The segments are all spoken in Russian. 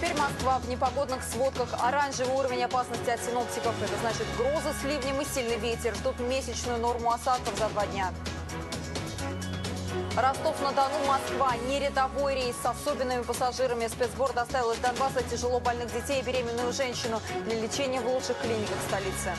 Теперь Москва в непогодных сводках. Оранжевый уровень опасности от синоптиков. Это значит грозы с ливнем и сильный ветер. Ждут месячную норму осадков за два дня. Ростов-на-Дону, Москва. Не рядовой рейс с особенными пассажирами. Спецбор доставил из Донбасса тяжело больных детей и беременную женщину для лечения в лучших клиниках столицы.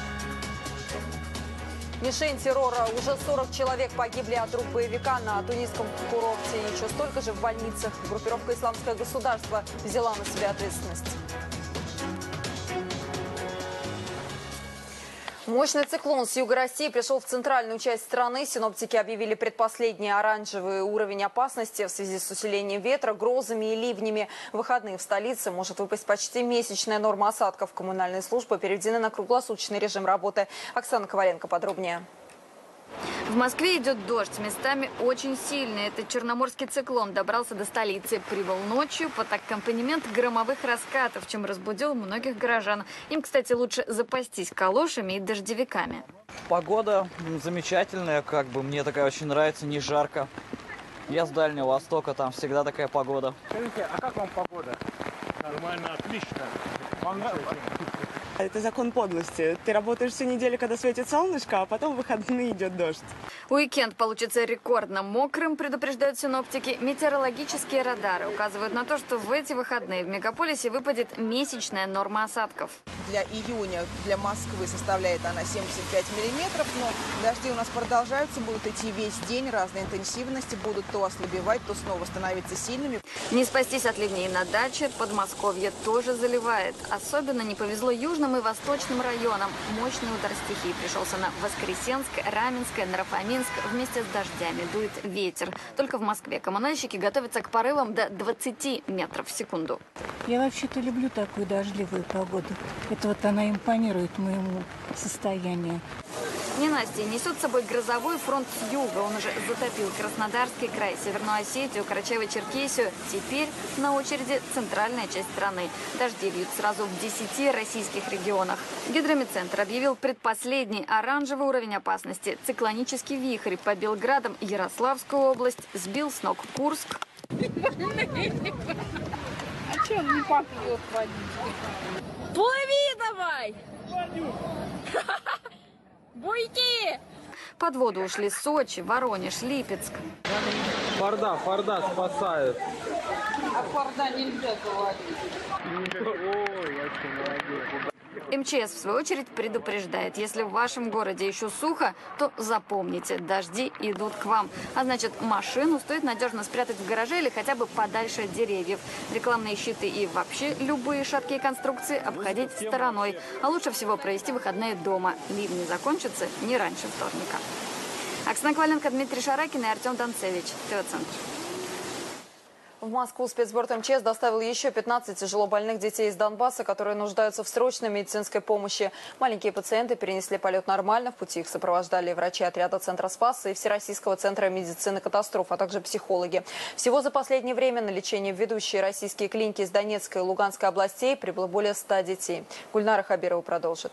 Мишень террора. Уже 40 человек погибли от рук боевика на тунисском курорте. Еще столько же в больницах. Группировка «Исламское государство» взяла на себя ответственность. Мощный циклон с юга России пришел в центральную часть страны. Синоптики объявили предпоследний оранжевый уровень опасности в связи с усилением ветра, грозами и ливнями. В выходные в столице может выпасть почти месячная норма осадков. Коммунальные службы переведены на круглосуточный режим работы. Оксана Коваленко подробнее. В Москве идет дождь, местами очень сильный. Этот черноморский циклон добрался до столицы. Прибыл ночью под аккомпанемент громовых раскатов, чем разбудил многих горожан. Им, кстати, лучше запастись калошами и дождевиками. Погода замечательная, как бы мне такая очень нравится, не жарко. Я с Дальнего Востока, там всегда такая погода. Скажите, а как вам погода? Нормально, отлично. Вам нравится? Это закон подлости. Ты работаешь всю неделю, когда светит солнышко, а потом в выходные идет дождь. Уикенд получится рекордно мокрым, предупреждают синоптики. Метеорологические радары указывают на то, что в эти выходные в мегаполисе выпадет месячная норма осадков. Для июня для Москвы составляет она 75 миллиметров, но дожди у нас продолжаются, будут идти весь день, разной интенсивности, будут то ослабевать, то снова становиться сильными. Не спастись от ливней на даче, Подмосковье тоже заливает. Особенно не повезло южным и восточным районам. Мощный удар стихии пришелся на Воскресенск, Раменское, Нарафаминск. Вместе с дождями дует ветер. Только в Москве коммунальщики готовятся к порывам до 20 метров в секунду. Я вообще-то люблю такую дождливую погоду. Это вот она импонирует моему состоянию. Ненастье несет с собой грозовой фронт с юга. Он уже затопил Краснодарский край, Северную Осетию, Карачаево-Черкесию. Теперь на очереди центральная часть страны. Дожди льют сразу в 10 российских регионах. Гидромедцентр объявил предпоследний оранжевый уровень опасности. Циклонический вихрь по Белградам Ярославскую область сбил с ног Курск. А что он не попьет водички? Плыви давай! Буйки! Под воду ушли Сочи, Воронеж, Липецк. Форда, Форда спасают. А форда нельзя заводить. Ой, вообще молодец. МЧС, в свою очередь, предупреждает, если в вашем городе еще сухо, то запомните, дожди идут к вам. А значит, машину стоит надежно спрятать в гараже или хотя бы подальше от деревьев. Рекламные щиты и вообще любые шаткие конструкции обходить стороной. А лучше всего провести выходные дома. Ливни закончатся не раньше вторника. Оксана Коваленко, Дмитрий Шаракин и Артем Донцевич. ТВ-центр. В Москву спецборд МЧС доставил еще 15 тяжело больных детей из Донбасса, которые нуждаются в срочной медицинской помощи. Маленькие пациенты перенесли полет нормально. В пути их сопровождали врачи отряда Центра Спаса и Всероссийского центра медицины катастроф, а также психологи. Всего за последнее время на лечение в ведущие российские клиники из Донецкой и Луганской областей прибыло более 100 детей. Гульнара Хабирова продолжит.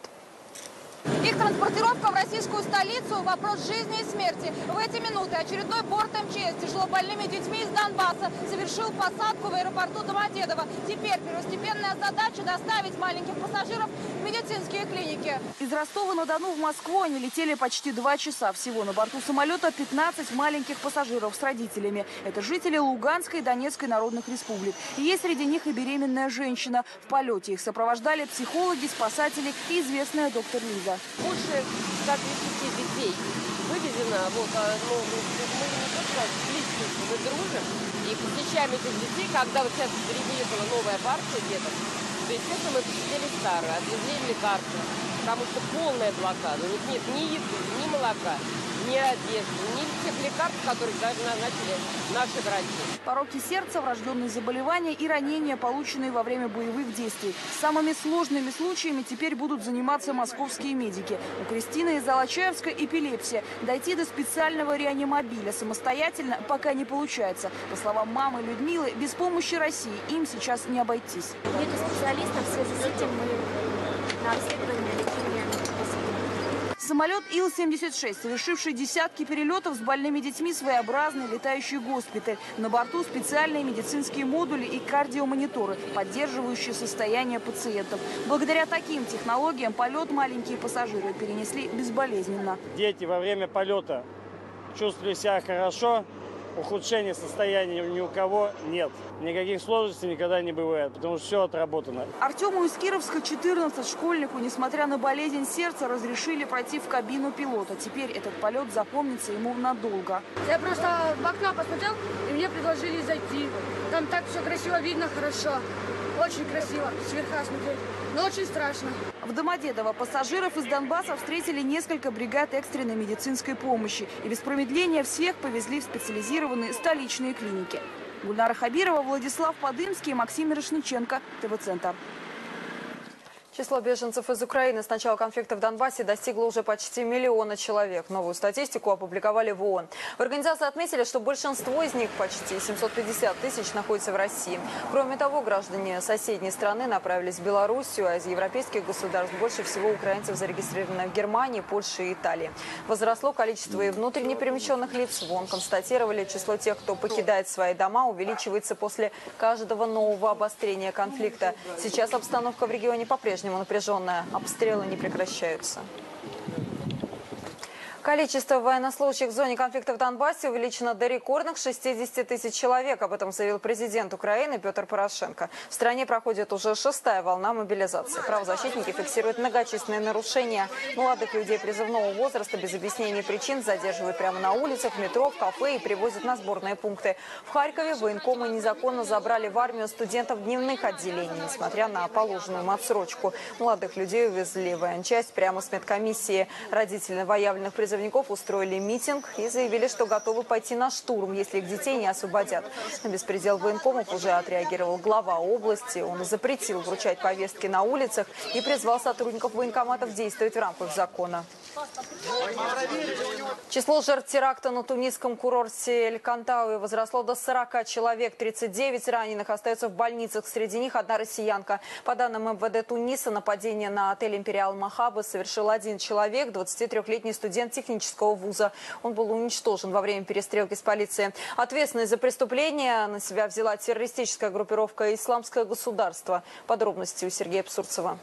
Их транспортировка в российскую столицу – вопрос жизни и смерти. В эти минуты очередной борт МЧС тяжелобольными детьми из Донбасса совершил посадку в аэропорту Домодедово. Теперь первостепенная задача – доставить маленьких пассажиров в медицинские клиники. Из Ростова-на-Дону в Москву они летели почти два часа. Всего на борту самолета 15 маленьких пассажиров с родителями. Это жители Луганской и Донецкой народных республик. И есть среди них и беременная женщина. В полете их сопровождали психологи, спасатели и известная доктор Лиза. Больше 130 детей вывезено. Вот, а, ну, мы не то что близко, мы дружим. И посещаем этих детей, когда вот сейчас приехала новая партия где-то, то, естественно, мы посетили старую, отвезли им лекарства, потому что полная блокада, у них нет ни еды, ни молока, ни одежды, ни тех лекарств, которые даже назначили наши врачи. Пороки сердца, врожденные заболевания и ранения, полученные во время боевых действий. Самыми сложными случаями теперь будут заниматься московские медики. У Кристины из Алачаевска эпилепсия. Дойти до специального реанимобиля самостоятельно пока не получается. По словам мамы Людмилы, без помощи России им сейчас не обойтись. Нету специалистов, в связи с этим мы на обследование Самолет Ил-76, совершивший десятки перелетов с больными детьми, своеобразный летающий госпиталь. На борту специальные медицинские модули и кардиомониторы, поддерживающие состояние пациентов. Благодаря таким технологиям полет маленькие пассажиры перенесли безболезненно. Дети во время полета чувствовали себя хорошо, ухудшения состояния ни у кого нет. Никаких сложностей никогда не бывает, потому что все отработано. Артему из Кировска 14 школьнику, несмотря на болезнь сердца, разрешили пройти в кабину пилота. Теперь этот полет запомнится ему надолго. Я просто в окно посмотрел, и мне предложили зайти. Там так все красиво видно, хорошо. Очень красиво, сверха смотреть. Но очень страшно. В Домодедово пассажиров из Донбасса встретили несколько бригад экстренной медицинской помощи. И без промедления всех повезли в специализированные столичные клиники. Гульнара Хабирова, Владислав Подымский, Максим Мирошниченко, ТВ-центр. Число беженцев из Украины с начала конфликта в Донбассе достигло уже почти миллиона человек. Новую статистику опубликовали в ООН. В организации отметили, что большинство из них, почти 750 тысяч, находится в России. Кроме того, граждане соседней страны направились в Белоруссию, а из европейских государств больше всего украинцев зарегистрировано в Германии, Польше и Италии. Возросло количество и внутренне перемещенных лиц. В ООН констатировали, число тех, кто покидает свои дома, увеличивается после каждого нового обострения конфликта. Сейчас обстановка в регионе по-прежнему по-прежнему напряженная. Обстрелы не прекращаются. Количество военнослужащих в зоне конфликта в Донбассе увеличено до рекордных 60 тысяч человек. Об этом заявил президент Украины Петр Порошенко. В стране проходит уже шестая волна мобилизации. Правозащитники фиксируют многочисленные нарушения. Молодых людей призывного возраста без объяснений причин задерживают прямо на улицах, в метро, в кафе и привозят на сборные пункты. В Харькове военкомы незаконно забрали в армию студентов дневных отделений, несмотря на положенную им отсрочку. Молодых людей увезли в военчасть прямо с медкомиссии. Родители воявленных призывников призывников устроили митинг и заявили, что готовы пойти на штурм, если их детей не освободят. На беспредел военкомов уже отреагировал глава области. Он запретил вручать повестки на улицах и призвал сотрудников военкоматов действовать в рамках закона. Число жертв теракта на тунисском курорте Эль-Кантауи возросло до 40 человек. 39 раненых остаются в больницах. Среди них одна россиянка. По данным МВД Туниса, нападение на отель «Империал Махаба» совершил один человек, 23-летний студент технического вуза. Он был уничтожен во время перестрелки с полицией. Ответственность за преступление на себя взяла террористическая группировка «Исламское государство». Подробности у Сергея Псурцева.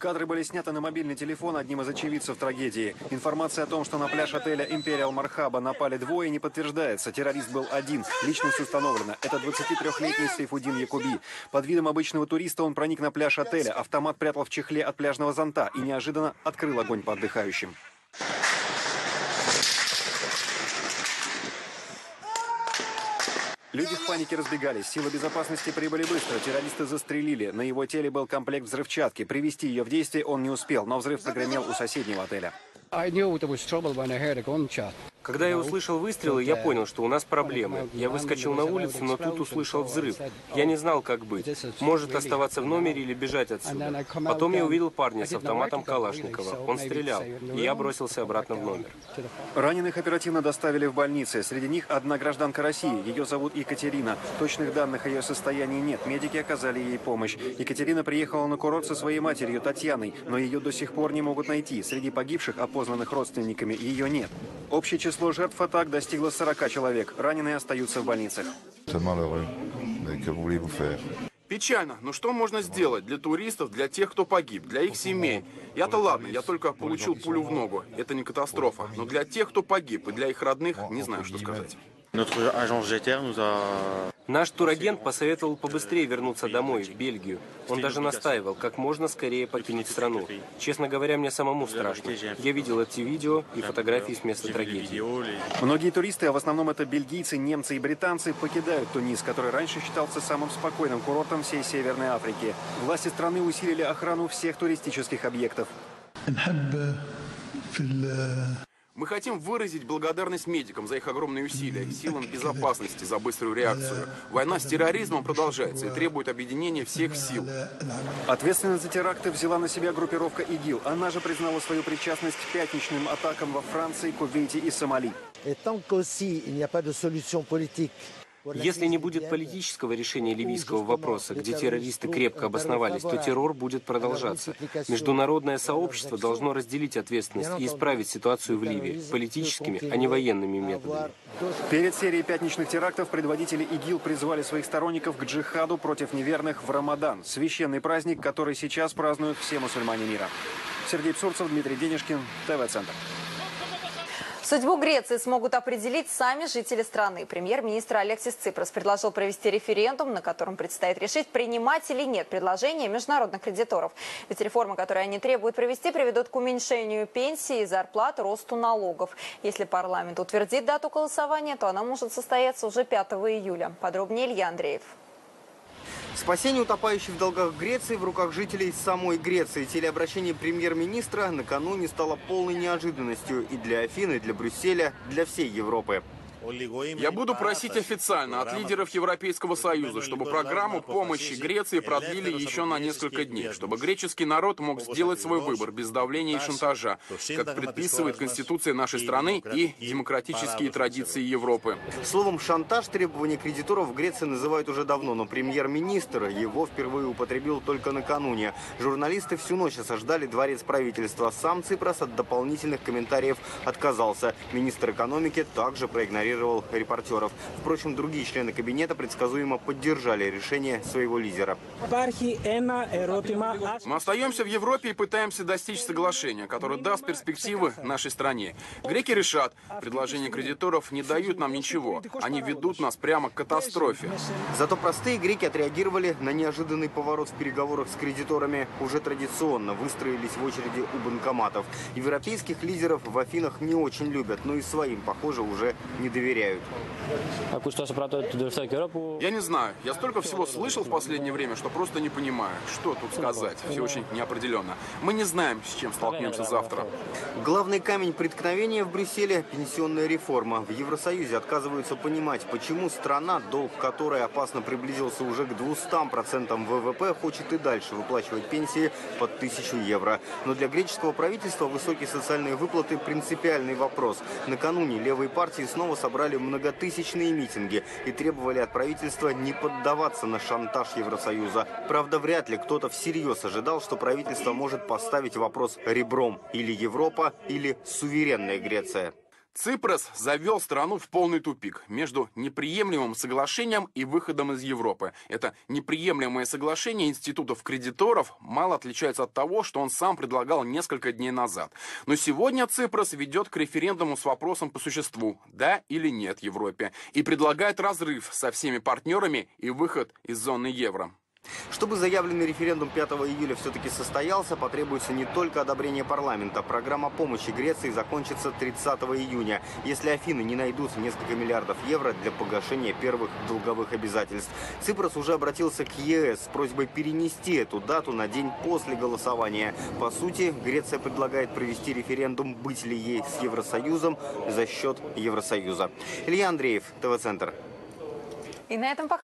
Кадры были сняты на мобильный телефон одним из очевидцев трагедии. Информация о том, что на пляж отеля «Империал Мархаба» напали двое, не подтверждается. Террорист был один. Личность установлена. Это 23-летний Сейфудин Якуби. Под видом обычного туриста он проник на пляж отеля. Автомат прятал в чехле от пляжного зонта и неожиданно открыл огонь по отдыхающим. Люди в панике разбегались. Силы безопасности прибыли быстро. Террористы застрелили. На его теле был комплект взрывчатки. Привести ее в действие он не успел, но взрыв прогремел у соседнего отеля. Когда я услышал выстрелы, я понял, что у нас проблемы. Я выскочил на улицу, но тут услышал взрыв. Я не знал, как быть. Может оставаться в номере или бежать отсюда. Потом я увидел парня с автоматом Калашникова. Он стрелял, и я бросился обратно в номер. Раненых оперативно доставили в больницы. Среди них одна гражданка России. Ее зовут Екатерина. Точных данных о ее состоянии нет. Медики оказали ей помощь. Екатерина приехала на курорт со своей матерью Татьяной, но ее до сих пор не могут найти. Среди погибших, опознанных родственниками, ее нет. Общее число жертв атак достигло 40 человек. Раненые остаются в больницах. Печально, но что можно сделать для туристов, для тех, кто погиб, для их семей? Я-то ладно, я только получил пулю в ногу, это не катастрофа. Но для тех, кто погиб, и для их родных, не знаю, что сказать. Наш турагент посоветовал побыстрее вернуться домой, в Бельгию. Он даже настаивал, как можно скорее покинуть страну. Честно говоря, мне самому страшно. Я видел эти видео и фотографии с места трагедии. Многие туристы, а в основном это бельгийцы, немцы и британцы, покидают Тунис, который раньше считался самым спокойным курортом всей Северной Африки. Власти страны усилили охрану всех туристических объектов. Мы хотим выразить благодарность медикам за их огромные усилия, силам безопасности за быструю реакцию. Война с терроризмом продолжается и требует объединения всех сил. Ответственность за теракты взяла на себя группировка ИГИЛ. Она же признала свою причастность к пятничным атакам во Франции, Кувейте и Сомали. Если не будет политического решения ливийского вопроса, где террористы крепко обосновались, то террор будет продолжаться. Международное сообщество должно разделить ответственность и исправить ситуацию в Ливии политическими, а не военными методами. Перед серией пятничных терактов предводители ИГИЛ призвали своих сторонников к джихаду против неверных в Рамадан, священный праздник, который сейчас празднуют все мусульмане мира. Сергей Псурцев, Дмитрий Денежкин, ТВ-центр. Судьбу Греции смогут определить сами жители страны. Премьер-министр Алексис Ципрос предложил провести референдум, на котором предстоит решить, принимать или нет предложения международных кредиторов. Ведь реформы, которые они требуют провести, приведут к уменьшению пенсии и зарплат, росту налогов. Если парламент утвердит дату голосования, то она может состояться уже 5 июля. Подробнее Илья Андреев. Спасение утопающей в долгах Греции в руках жителей самой Греции. Телеобращение премьер-министра накануне стало полной неожиданностью и для Афины, и для Брюсселя, для всей Европы. Я буду просить официально от лидеров Европейского Союза, чтобы программу помощи Греции продлили еще на несколько дней, чтобы греческий народ мог сделать свой выбор без давления и шантажа, как предписывает Конституция нашей страны и демократические традиции Европы. Словом, шантаж требования кредиторов в Греции называют уже давно, но премьер-министр его впервые употребил только накануне. Журналисты всю ночь осаждали дворец правительства. Сам Ципрос от дополнительных комментариев отказался. Министр экономики также проигнорировал проигнорировал репортеров. Впрочем, другие члены кабинета предсказуемо поддержали решение своего лидера. Мы остаемся в Европе и пытаемся достичь соглашения, которое даст перспективы нашей стране. Греки решат, предложения кредиторов не дают нам ничего. Они ведут нас прямо к катастрофе. Зато простые греки отреагировали на неожиданный поворот в переговорах с кредиторами. Уже традиционно выстроились в очереди у банкоматов. Европейских лидеров в Афинах не очень любят, но и своим, похоже, уже не доверяют доверяют. Я не знаю. Я столько всего слышал в последнее время, что просто не понимаю, что тут сказать. Все очень неопределенно. Мы не знаем, с чем столкнемся завтра. Главный камень преткновения в Брюсселе – пенсионная реформа. В Евросоюзе отказываются понимать, почему страна, долг которой опасно приблизился уже к 200% ВВП, хочет и дальше выплачивать пенсии под 1000 евро. Но для греческого правительства высокие социальные выплаты – принципиальный вопрос. Накануне левые партии снова собрали собрали многотысячные митинги и требовали от правительства не поддаваться на шантаж Евросоюза. Правда, вряд ли кто-то всерьез ожидал, что правительство может поставить вопрос ребром или Европа, или суверенная Греция. Ципрос завел страну в полный тупик между неприемлемым соглашением и выходом из Европы. Это неприемлемое соглашение институтов кредиторов мало отличается от того, что он сам предлагал несколько дней назад. Но сегодня Ципрос ведет к референдуму с вопросом по существу, да или нет Европе, и предлагает разрыв со всеми партнерами и выход из зоны евро. Чтобы заявленный референдум 5 июля все-таки состоялся, потребуется не только одобрение парламента. Программа помощи Греции закончится 30 июня, если Афины не найдут несколько миллиардов евро для погашения первых долговых обязательств. Ципрос уже обратился к ЕС с просьбой перенести эту дату на день после голосования. По сути, Греция предлагает провести референдум, быть ли ей с Евросоюзом за счет Евросоюза. Илья Андреев, ТВ-центр. И на этом пока.